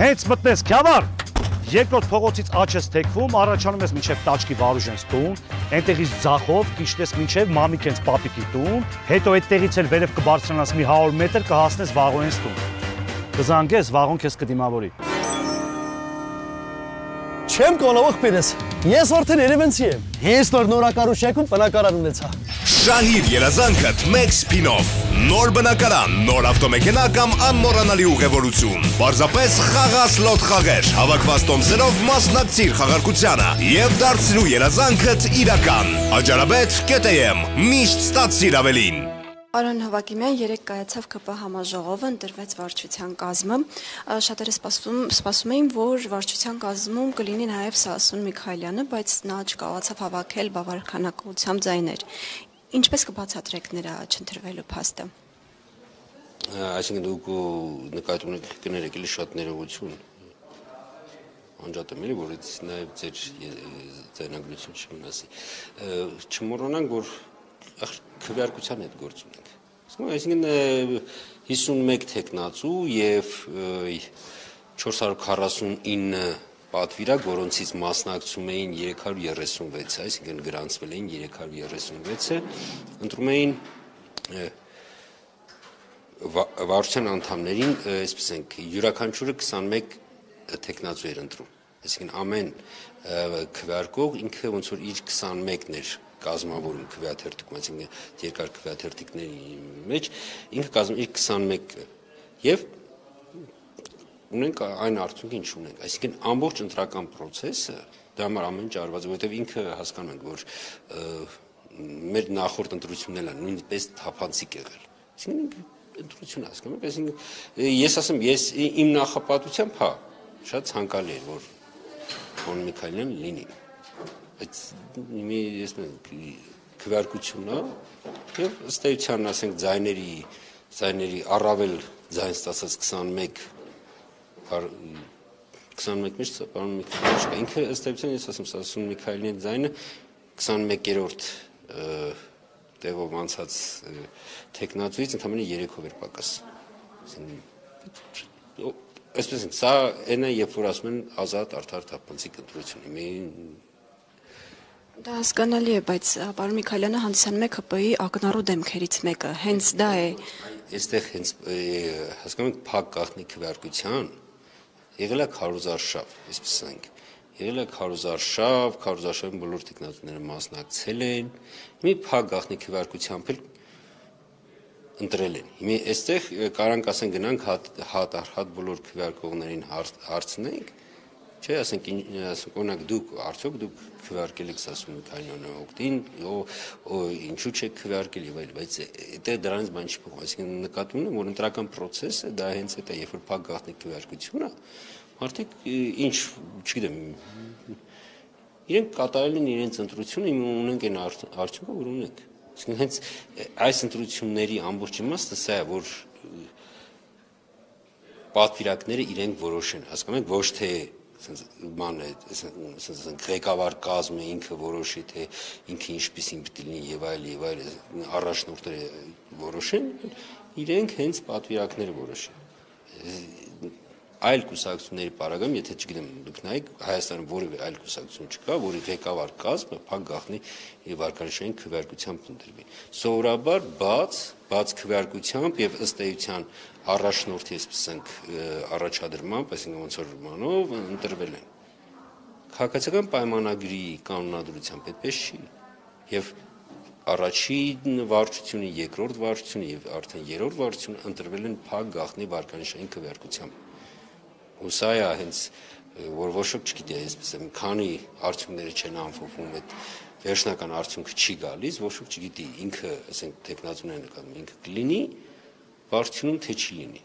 Հենց մտնես Քյավառ, երկրորդ փողոցից աճ ես թեքվում, առաջանում ես մինչև Տաճկի Վարուժենս տուն, այնտեղից ձախով կիջնես մինչև Մամիկենց Պապիկի տուն, հետո այդտեղից էլ վերև կբարձրանաս մի 100 մետր կհասնես Վաղոյենս տուն։ Կզանգես, Վաղոն քեզ կդիմավորի։ Չեմ կոնով աղբերս, ես արդեն երևենցի եմ, ես նոր նորակարուշյակում բնակարան ունեցա։ Շահիր երազանքդ մեկ սպինով։ Նոր բնակարան, նոր ավտոմեքենա կամ անմոռանալի ուղևորություն։ Պարզապես խաղաս լոտ խաղեր, հավաքված տոմսերով մասնակցիր խաղարկությանը եւ դարձրու երազանքդ իրական։ Աջարաբեդ.am միշտ ստացիր ավելին։ Արոն Հավակիմյան երեք կայացավ ԿՊ համաժողովը, ընտրվեց վարչության կազմը։ Շատերը սպասում սպասում էին, որ վարչության կազմում կլինի նաև Սասուն Միքայելյանը, բայց նա չկարողացավ հավաքել բավարար քանակությամբ ձայներ։ Ինչպես կբացատրեք նրա չընտրվելու փաստը։ Այսինքն դուք նկատում եք կներեք էլի շատ ներողություն անջատեմ էլի որ նաև ձեր ձայնագրություն չմնասի չմոռանանք որ քվեարկության հետ գործ ունենք։ Այսինքն 51 տեխնացու եւ 449 պատվիրակ, որոնցից մասնակցում էին 336, այսինքն գրանցվել էին 336-ը, ընտրում էին վարչության անդամներին, այսպես ենք, յուրաքանչյուրը 21 տեխնացու էր ընտրում։ Այսինքն ամեն քվեարկող ինքը ոնց որ իր 21-ն էր կազմավորում քվեաթերթիկում, այսինքն երկար քվեաթերթիկների մեջ ինքը կազմում իր 21 եւ ունենք այն արդյունքը ինչ ունենք այսինքն ամբողջ ընտրական process-ը դա համար ամեն ինչ արված որովհետեւ ինքը հասկանում ենք որ մեր նախորդ ընտրություններն են նույնպես թափանցիկ եղել այսինքն ընտրություն հասկանում եք այսինքն ես ասեմ ես իմ նախապատությամբ հա շատ ցանկալի է որ Ֆոն Միքայելյան լինի այդ մի ես քվարկությունն է եւ ըստ էության ասենք ձայների ձայների առավել ձայն ստացած 21 21 միշտ պարոն Միքայելյան ինքը ըստ էության ես ասում ասում Միքայելյանի ձայնը 21-րդ տեղով անցած տեխնացուից ընդամենը 3-ով էր պակաս այսպես են սա այն է երբ որ ասում են ազատ արդար թափանցիկ ընտրություն մի Դա հասկանալի է, բայց պարոն Միքայելյանը հանդիսանում է ԿՊ-ի ակնառու դեմքերից մեկը։ Հենց դա է։ Այստեղ հենց հասկանում եք փակ գախնի քվեարկության եղել է քարոզարշավ, այսպես ասենք։ Եղել է քարոզարշավ, քարոզարշավին բոլոր տեխնատները մասնակցել են։ Մի փակ գախնի քվեարկությամբ էլ ընտրել են։ Հիմա այստեղ կարանք ասեն գնանք հատ հատ հատ բոլոր քվեարկողներին հարցնենք, Չէ, ասենք ասենք օրինակ դուք արդյոք դուք քվեարկել եք ասում Միքայելյանը օկտին, ինչու՞ չեք քվեարկել եւ այլ, բայց դա դրանից բան չի փոխում, այսինքն նկատում եմ, որ ընտրական process-ը դա հենց այդ է, երբ որ փակ գաղտնի քվեարկությունը, մարդիկ ինչ, չգիտեմ, իրենք կատարել են իրենց ընտրությունը, ունենք այն արդյունքը, որ ունենք։ Այսինքն հենց այս ընտրությունների ամբողջ իմաստը սա է, որ պատվիրակները իրենք որոշեն, հասկանում եք, ոչ թե ասենց բան է, ասենց ղեկավար կազմը ինքը որոշի թե ինքը ինչպեսին պիտի լինի եւ այլ եւ այլ առաջնորդները որոշեն, իրենք հենց պատվիրակները որոշեն այլ կուսակցությունների պարագայում, եթե չգիտեմ, դուք նայեք, Հայաստանում որևէ այլ կուսակցություն չկա, որի ղեկավար կազմը փակ գախնի եւ արկանշային քվեարկությամբ ընդդրվի։ Սովորաբար բաց, բաց քվեարկությամբ եւ ըստ էության առաջնորդի, այսպես ասենք, առաջադրմամբ, այսինքն ոնց որ մանով ընտրվել են։ Քաղաքացիական պայմանագրի կանոնադրությամբ այդպես չի։ Եվ առաջին վարչությունը, երկրորդ վարչությունը եւ արդեն երրորդ վարչությունը ընտրվել են փակ գախնի վարկանիշային քվեարկությամբ ու սա է հենց որ ոչ ոք չգիտի այսպես եմ քանի արդյունքները չեն ամփոփում այդ վերջնական արդյունքը չի գալիս ոչ ոք չգիտի ինքը ասենք տեխնացուներն նկատում ինքը կլինի վարչությունում թե չի լինի